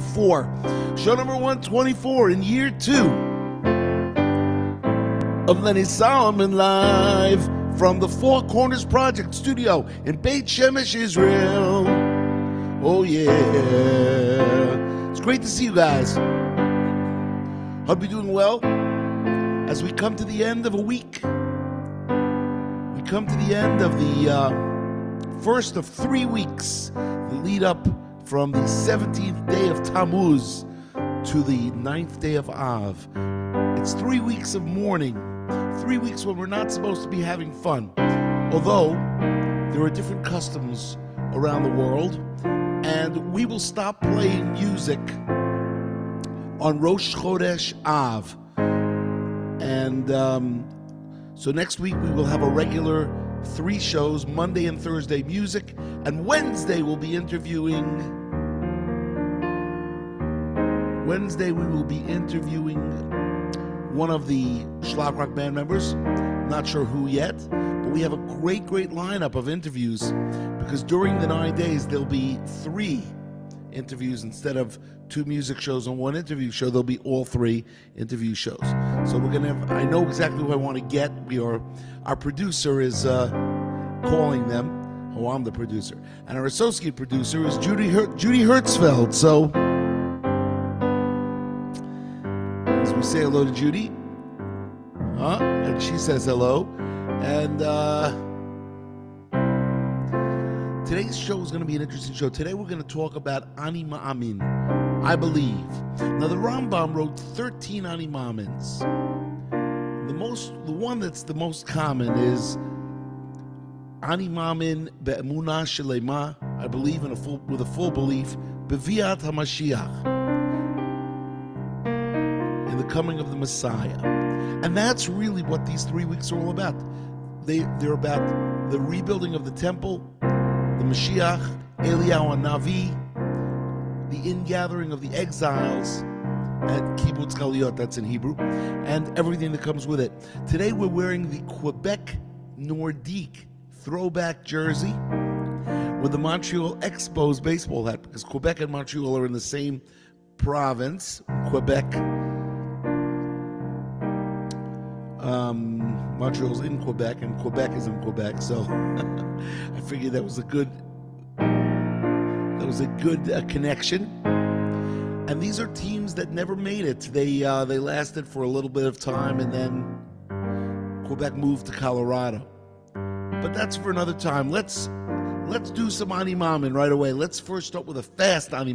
124. Show number 124 in year two of Lenny Solomon Live from the Four Corners Project studio in Beit Shemesh, Israel. Oh, yeah. It's great to see you guys. Hope you're doing well as we come to the end of a week. We come to the end of the uh, first of three weeks, lead up from the 17th day of Tammuz to the 9th day of Av. It's three weeks of mourning, three weeks when we're not supposed to be having fun. Although there are different customs around the world, and we will stop playing music on Rosh Chodesh Av. And um, so next week we will have a regular three shows Monday and Thursday music, and Wednesday we'll be interviewing Wednesday, we will be interviewing one of the Shlock Rock band members. Not sure who yet, but we have a great, great lineup of interviews because during the nine days, there'll be three interviews instead of two music shows and one interview show. There'll be all three interview shows. So we're gonna have. I know exactly who I want to get. We are. Our producer is uh, calling them. Oh, I'm the producer, and our associate producer is Judy Her- Judy Hertzfeld. So. Say hello to Judy. Huh? And she says hello. And uh, today's show is going to be an interesting show. Today we're going to talk about Ani Ma'amin, I believe. Now, the Rambam wrote 13 Ani Ma'amins. The most, the one that's the most common is Ani Ma'amin be'emunah shelema. I believe in a full, with a full belief, beviat HaMashiach in the coming of the Messiah. And that's really what these three weeks are all about. They, they're about the rebuilding of the temple, the Mashiach, Eliyahu Navi, the ingathering of the exiles at Kibbutz Galiot, that's in Hebrew, and everything that comes with it. Today we're wearing the Quebec Nordique throwback jersey with the Montreal Expos baseball hat because Quebec and Montreal are in the same province, Quebec um, Montreal's in Quebec, and Quebec is in Quebec. So I figured that was a good that was a good uh, connection. And these are teams that never made it. They uh, they lasted for a little bit of time, and then Quebec moved to Colorado. But that's for another time. Let's let's do some Ani right away. Let's first start with a fast Ani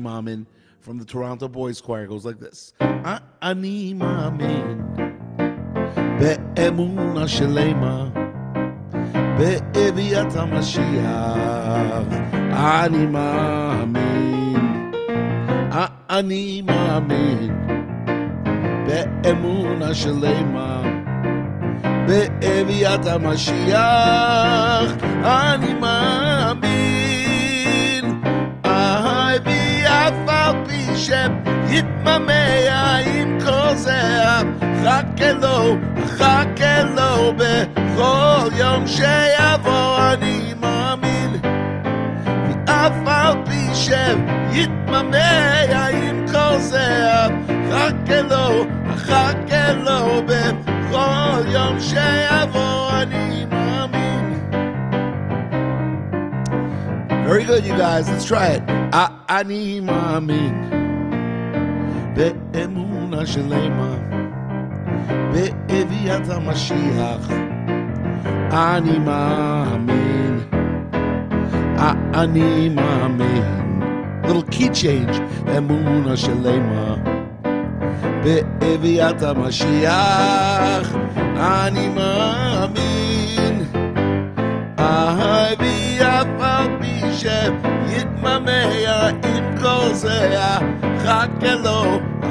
from the Toronto Boys Choir. It goes like this: Ani Maamin. באמונה שלמה, באביית המשיח, אני מאמין, אני מאמין, באמונה שלמה, באביית המשיח, אני מאמין, אהבי אף על פי שיתממע עם כל זה, חכה לו, חכה לו בכל יום שיבוא אני מאמין ואף על פי שיתממע עם כל זה חכה לו, חכה לו בכל יום שיבוא אני מאמין Very good, you guys. Let's try it. אני מאמין באמונה שלמה באביית המשיח. אני מאמין, אני מאמין. little key change, אמונה שלמה. באביית המשיח, אני מאמין. אהבי אף על פי שיתממע עם כל זה, חכה לו,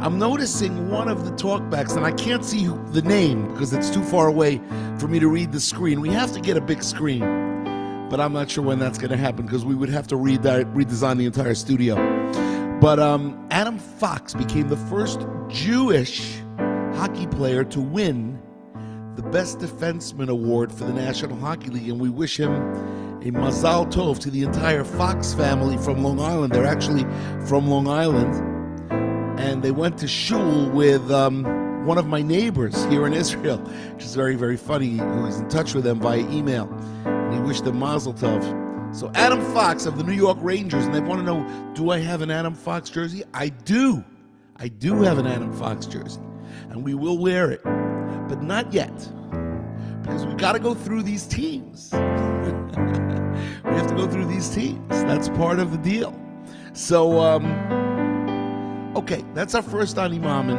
I'm noticing one of the talkbacks, and I can't see who, the name because it's too far away for me to read the screen. We have to get a big screen, but I'm not sure when that's going to happen because we would have to redesign the entire studio. But um, Adam Fox became the first Jewish hockey player to win the Best Defenseman Award for the National Hockey League, and we wish him a mazal tov to the entire Fox family from Long Island. They're actually from Long Island, and they went to shul with um, one of my neighbors here in Israel, which is very, very funny. Who's in touch with them via email, and he wished them mazel tov. So Adam Fox of the New York Rangers, and they want to know, do I have an Adam Fox jersey? I do. I do have an Adam Fox jersey, and we will wear it, but not yet, because we've got to go through these teams. we have to go through these teams. That's part of the deal. So, um, Okay, that's our first Ani Ma'amin.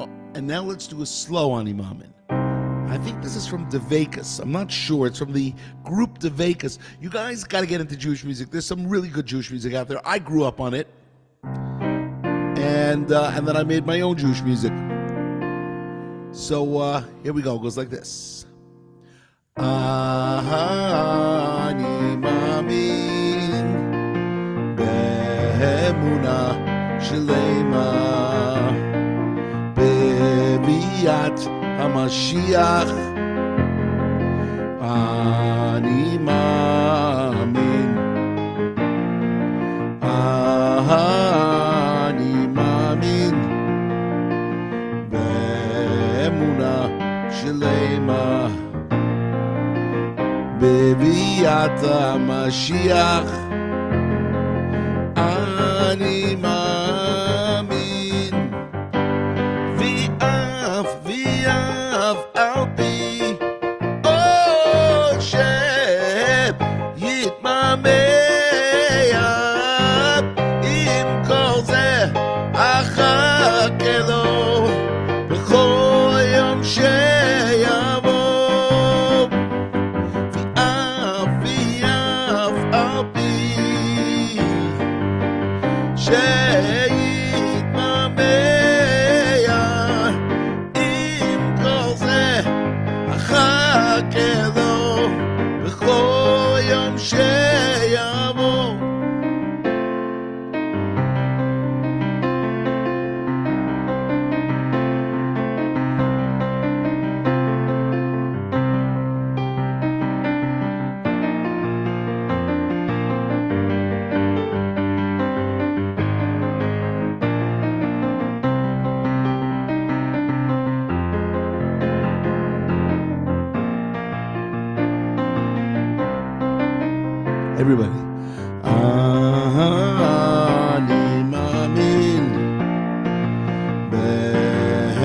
Oh, and now let's do a slow Ani Ma'amin. I think this is from Dveykus. I'm not sure. It's from the group Dveykus. You guys got to get into Jewish music. There's some really good Jewish music out there. I grew up on it. And, uh, and then I made my own Jewish music. So uh, here we go. It goes like this. Ahani mamin be'emuna Shalema. Beviyat HaMashiach. Ani Mamin. Ani Mamin. Bemuna Shalema. Beviyat HaMashiach. Yeah.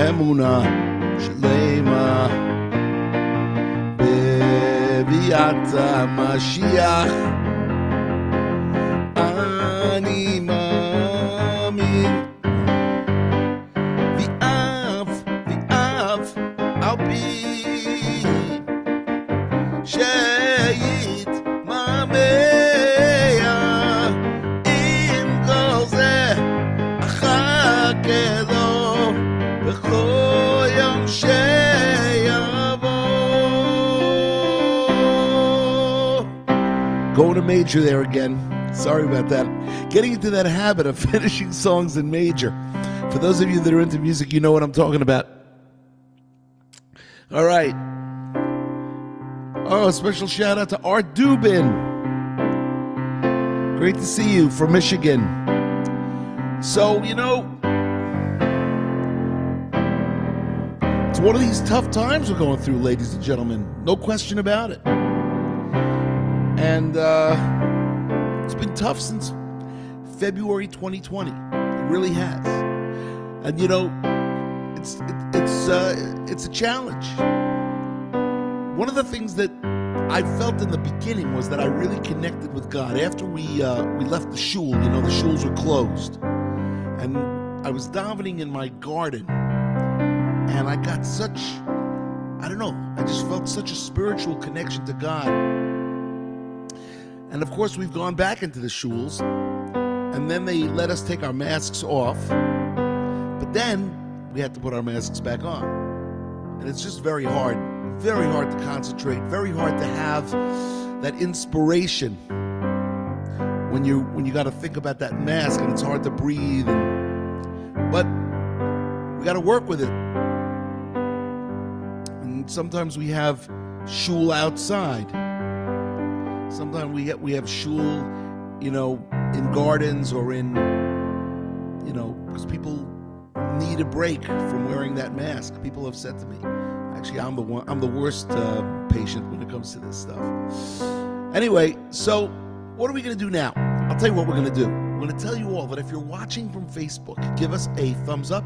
באמונה שלמה בביאת המשיח. major there again. Sorry about that. Getting into that habit of finishing songs in major. For those of you that are into music, you know what I'm talking about. All right. Oh, a special shout out to Art Dubin. Great to see you from Michigan. So, you know, it's one of these tough times we're going through, ladies and gentlemen. No question about it. And uh, it's been tough since February 2020. It really has. And, you know, it's, it, it's, uh, it's a challenge. One of the things that I felt in the beginning was that I really connected with God after we uh, we left the shul. You know, the shuls were closed, and I was davening in my garden, and I got such I don't know. I just felt such a spiritual connection to God. And of course, we've gone back into the shuls, and then they let us take our masks off. But then we had to put our masks back on. And it's just very hard, very hard to concentrate, very hard to have that inspiration when you when you got to think about that mask and it's hard to breathe. And, but we got to work with it. And sometimes we have shul outside. Sometimes we get we have shul, you know, in gardens or in, you know, because people need a break from wearing that mask. People have said to me, actually, I'm the one, I'm the worst uh, patient when it comes to this stuff. Anyway, so what are we going to do now? I'll tell you what we're going to do. I'm going to tell you all that if you're watching from Facebook, give us a thumbs up,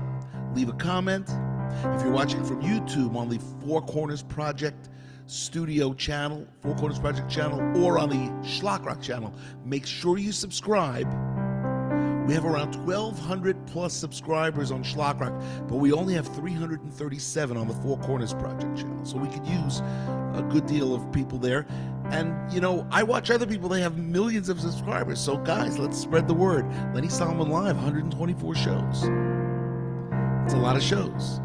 leave a comment. If you're watching from YouTube on the Four Corners Project Studio channel, Four Corners Project channel, or on the Schlockrock channel, make sure you subscribe. We have around 1,200 plus subscribers on Schlockrock, but we only have 337 on the Four Corners Project channel. So we could use a good deal of people there. And, you know, I watch other people, they have millions of subscribers. So, guys, let's spread the word. Lenny Solomon Live, 124 shows. It's a lot of shows.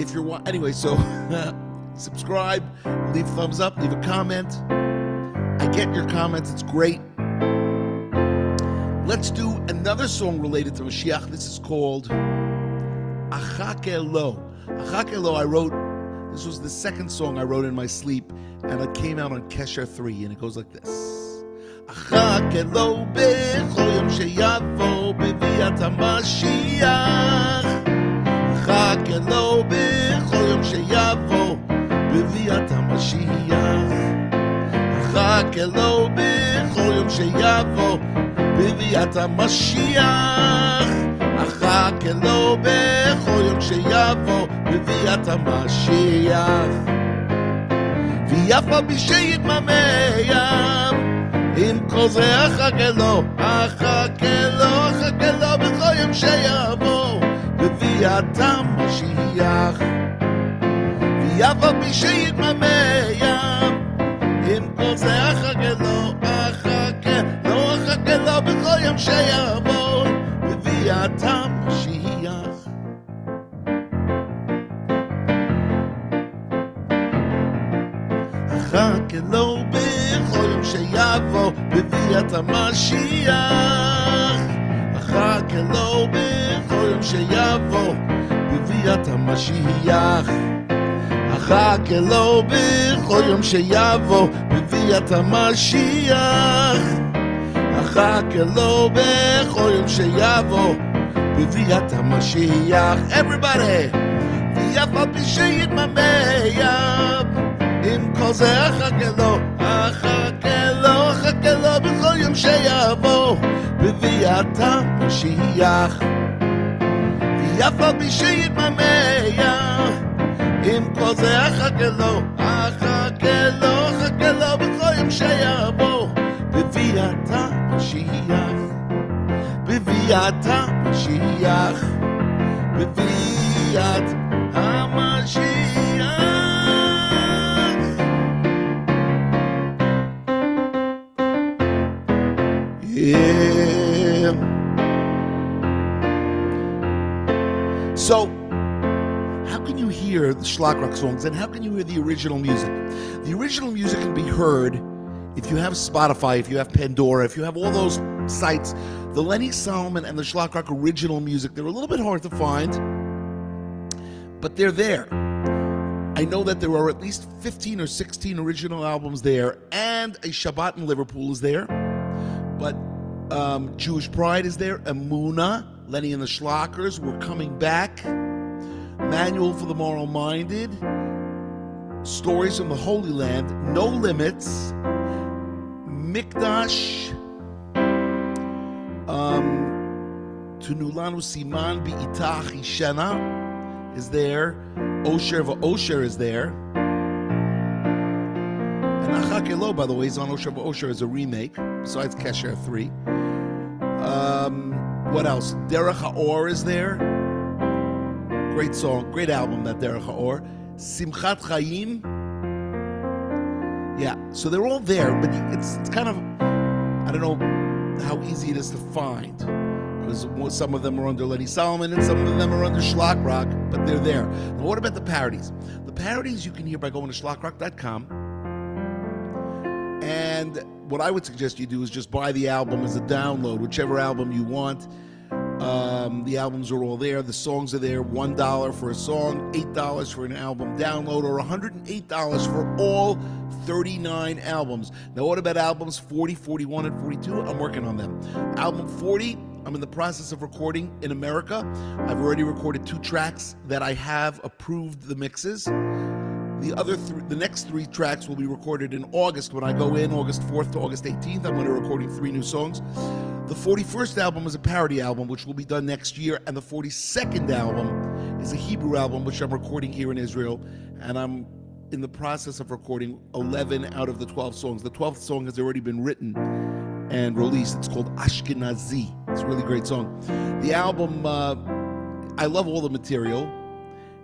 If you're, wa- anyway, so subscribe, leave thumbs up, leave a comment. I get your comments, it's great. Let's do another song related to Mashiach. This is called Achakelo. Achakelo, I wrote, this was the second song I wrote in my sleep, and it came out on Kesher 3, and it goes like this. Achakelo bechol yom sheyavo beviat HaMashiach Achakelo bechol yom sheyavo בביאת המשיח. רק אלוהו בכל יום שיבוא, בביאת המשיח. רק אלוהו בכל יום שיבוא, בביאת המשיח. ויפה משהתממם, עם כל זה החג אלו, החג אלו, החג אלו, בכל יום שיבוא, בביאת המשיח. יבוא בשעיר ממה ים, אם כל זה החג אלוהים. לו בכל יום שיבוא בביאת המשיח. אחכה לו בכל יום שיבוא בביאת המשיח. Everybody! ואף על פי שיתממם עם כל זה אחכה לו, אחכה לו, אחכה לו בכל יום שיבוא בביאת המשיח. ואף על פי שיתממם עם כל זה אחכה לו, אחכה לו, אחכה לו בכל יום שיבוא בביאת המשיח, בביאת המשיח, בביאת המשיח. Yeah. So, how can you hear the Schlockrock songs and how can you hear the original music? The original music can be heard if you have Spotify, if you have Pandora, if you have all those sites. The Lenny Solomon and the Schlockrock original music, they're a little bit hard to find, but they're there. I know that there are at least 15 or 16 original albums there, and a Shabbat in Liverpool is there. But um, Jewish Pride is there, Amuna, Lenny and the Schlockers, we're coming back. Manual for the Moral Minded, Stories from the Holy Land, No Limits, Mikdash, um, Tunulanu Siman Bi'itach Ishana is there, Osher Osher is there. And Achakelo, by the way, is on Osher Osher as a remake, besides Kesher 3. Um, what else? Derech Haor is there. Great song, great album, that Derech Haor. Simchat Chaim. Yeah, so they're all there, but it's, it's kind of, I don't know how easy it is to find. because some of them are under Lenny Solomon and some of them are under Shlock Rock, but they're there. Now, what about the parodies? The parodies you can hear by going to schlockrock.com. And what I would suggest you do is just buy the album as a download, whichever album you want. Um, the albums are all there. The songs are there. One dollar for a song, eight dollars for an album download, or $108 for all 39 albums. Now, what about albums 40, 41, and 42? I'm working on them. Album 40, I'm in the process of recording in America. I've already recorded two tracks that I have approved the mixes. The other three, the next three tracks will be recorded in August when I go in, August 4th to August 18th. I'm going to be recording three new songs. The 41st album is a parody album, which will be done next year, and the 42nd album is a Hebrew album, which I'm recording here in Israel, and I'm in the process of recording 11 out of the 12 songs. The 12th song has already been written and released. It's called Ashkenazi. It's a really great song. The album, uh, I love all the material,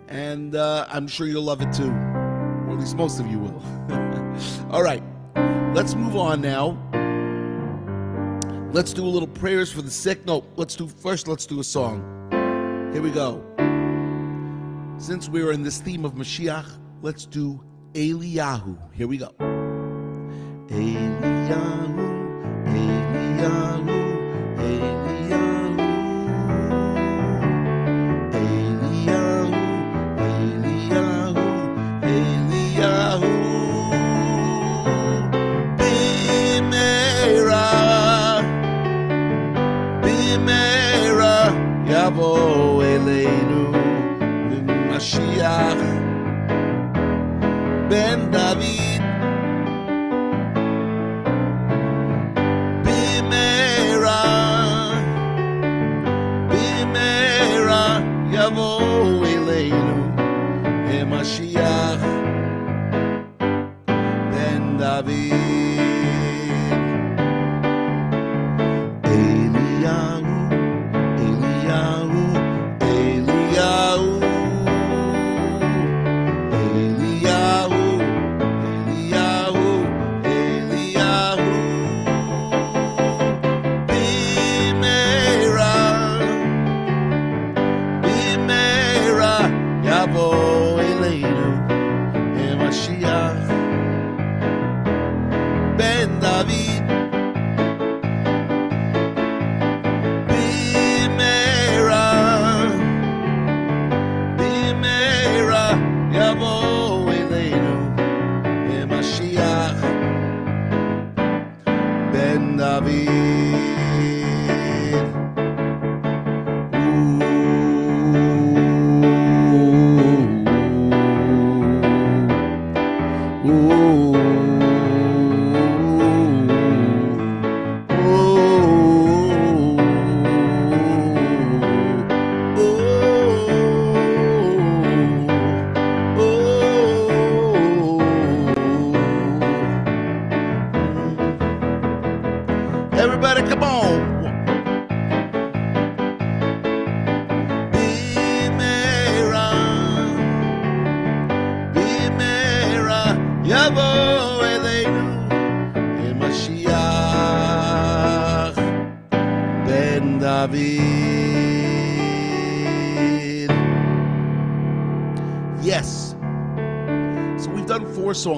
and uh, I'm sure you'll love it too, or at least most of you will. all right, let's move on now. Let's do a little prayers for the sick. No, let's do first. Let's do a song. Here we go. Since we're in this theme of Mashiach, let's do Eliyahu. Here we go. Eliyahu, Eliyahu, Eliyahu.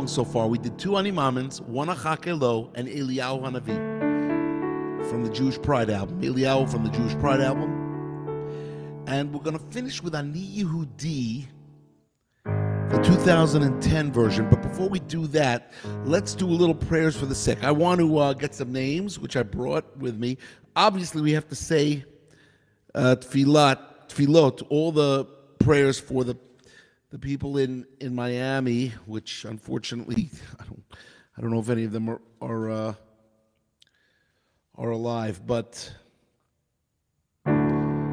So far. We did two Animamins, one Achakelo, and Eliyahu Hanavi from the Jewish Pride album. Eliyahu from the Jewish Pride album. And we're going to finish with Ani Yehudi, the 2010 version. But before we do that, let's do a little prayers for the sick. I want to uh, get some names, which I brought with me. Obviously, we have to say uh, tfilot, all the prayers for the the people in in Miami, which unfortunately I don't I don't know if any of them are are uh, are alive, but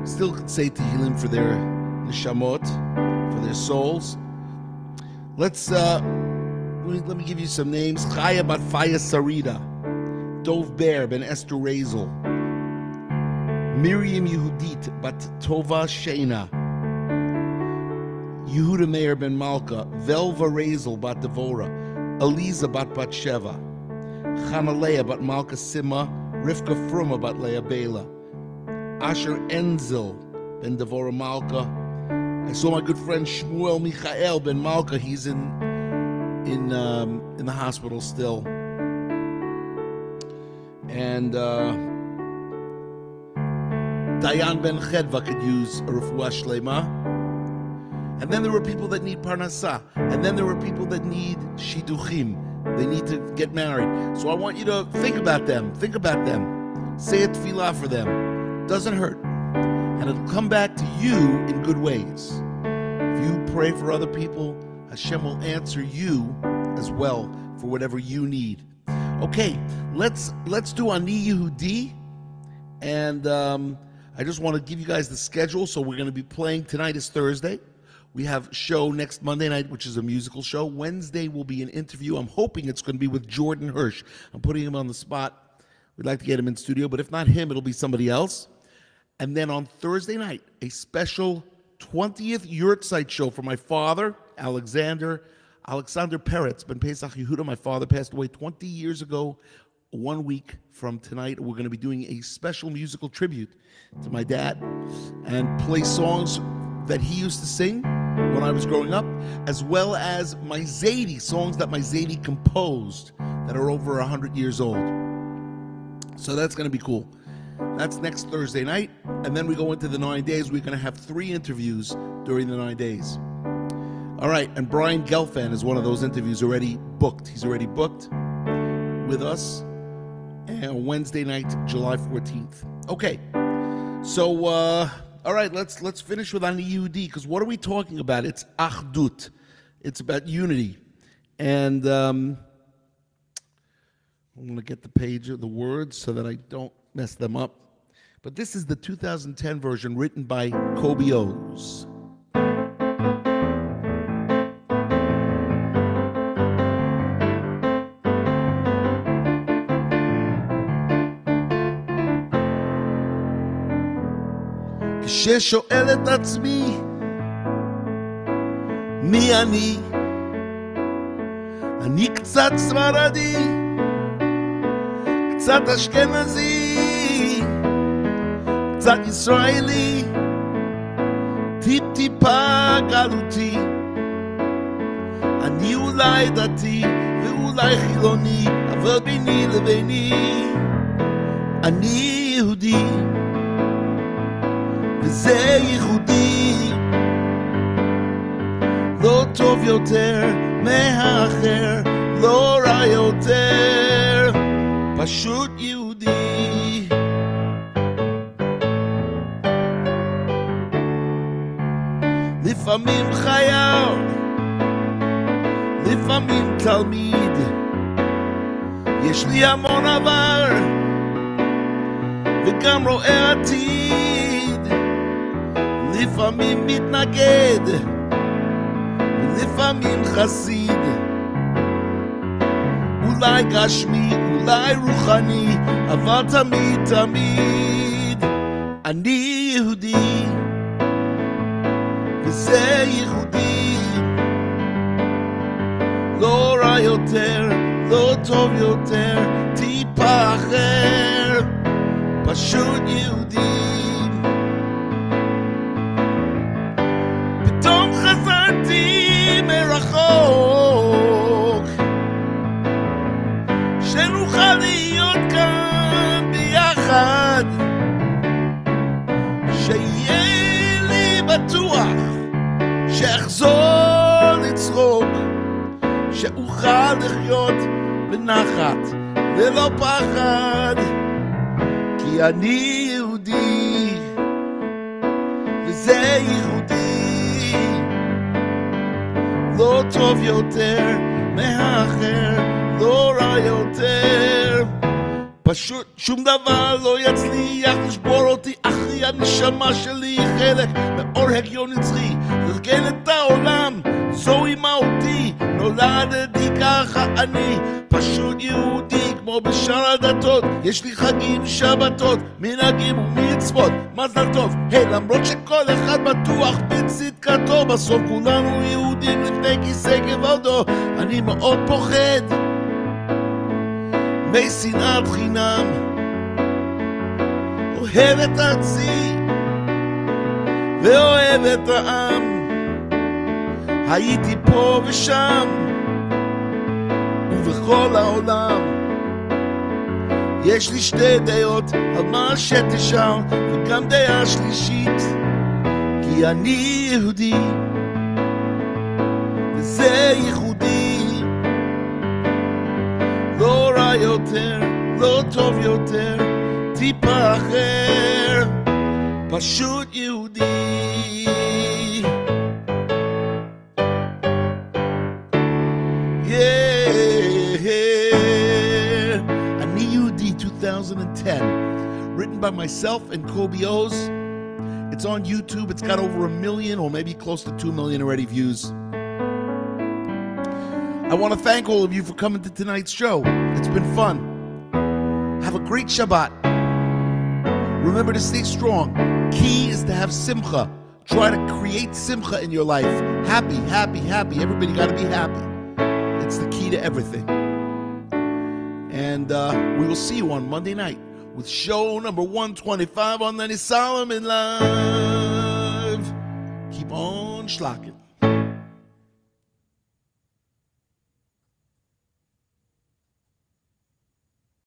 still could say Tehillim for their neshamot, for their souls. Let's uh, let me, let me give you some names: Chaya Bat Faya Sarita, Dov Bear Ben Esther Razel, Miriam Yehudit Bat Tova Shena. Yehuda Meir ben Malka, Velva Razel bat Devora, Eliza bat Batsheva, Chanalea bat Malka Sima, Rivka Fruma bat Leah Bela, Asher Enzel ben Devora Malka. I saw my good friend Shmuel Michael ben Malka. He's in in um, in the hospital still, and uh, Dayan ben Chedva could use a refuah shlema. And then there were people that need parnasa, and then there were people that need shiduchim. They need to get married. So I want you to think about them. Think about them. Say a tefillah for them. Doesn't hurt. And it'll come back to you in good ways. If you pray for other people, Hashem will answer you as well for whatever you need. Okay, let's let's do Ani Yehudi. And um, I just want to give you guys the schedule. So we're going to be playing tonight is Thursday. We have show next Monday night, which is a musical show. Wednesday will be an interview. I'm hoping it's going to be with Jordan Hirsch. I'm putting him on the spot. We'd like to get him in studio, but if not him, it'll be somebody else. And then on Thursday night, a special 20th Yurtzeit show for my father, Alexander Alexander Peretz, Ben Pesach Yehuda. My father passed away 20 years ago. One week from tonight, we're going to be doing a special musical tribute to my dad and play songs that he used to sing when I was growing up, as well as my Zadie, songs that my Zadie composed that are over 100 years old. So that's going to be cool. That's next Thursday night. And then we go into the nine days. We're going to have three interviews during the nine days. All right. And Brian Gelfand is one of those interviews already booked. He's already booked with us. And Wednesday night, July 14th. Okay. So, uh, all right, let's let's finish with Ani Yehudi because what are we talking about? It's Achdut. It's about unity. And um, I'm going to get the page of the words so that I don't mess them up. But this is the 2010 version written by Kobi Oz. כששואל את עצמי מי אני, אני קצת ספרדי, קצת אשכנזי, קצת ישראלי, טיפ טיפה גלותי. אני אולי דתי ואולי חילוני, אבל ביני לביני אני יהודי. וזה ייחודי לא טוב יותר מהאחר, לא רע יותר, פשוט יהודי. לפעמים חייל, לפעמים תלמיד, יש לי המון עבר, וגם רואה עתיד. לפעמים מתנגד, לפעמים חסיד. אולי גשמי, אולי רוחני, אבל תמיד תמיד אני יהודי, וזה ייחודי. לא רע יותר, לא טוב יותר, טיפה אחר, פשוט יהודי. ביחד, שיהיה לי בטוח שאחזור לצחוק, שאוכל לחיות בנחת ללא פחד, כי אני יהודי וזה ייחודי, לא טוב יותר מהאחר, לא רע יותר. פשוט שום דבר לא יצליח לשבור אותי, אחי הנשמה שלי היא חלק מאור הגיון נצחי, לתקן את העולם, זוהי מהותי, נולדתי ככה אני, פשוט יהודי כמו בשאר הדתות, יש לי חגים, שבתות, מנהגים ומצוות, מזל טוב, היי למרות שכל אחד בטוח בצדקתו, בסוף כולנו יהודים לפני כיסא כבודו, אני מאוד פוחד משנאת חינם. אוהב את ארצי ואוהב את העם. הייתי פה ושם ובכל העולם. יש לי שתי דעות על מה שתשאל וגם דעה שלישית כי אני יהודי וזה ייחודי יותר, לא טוב יותר, טיפה אחר, פשוט יהודי. Yeah. אני יהודי 2010, written by myself and Kobi Oz. It's on YouTube. It's got over a million or maybe close to 2 million already views. I want to thank all of you for coming to tonight's show. It's been fun. Have a great Shabbat. Remember to stay strong. Key is to have simcha. Try to create simcha in your life. Happy, happy, happy. Everybody got to be happy. It's the key to everything. And uh, we will see you on Monday night with show number 125 on Lenny Solomon Live. Keep on schlocking.